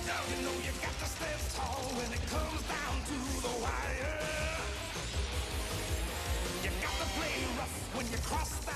You know you got to stand tall when it comes down to the wire. You got to play rough when you cross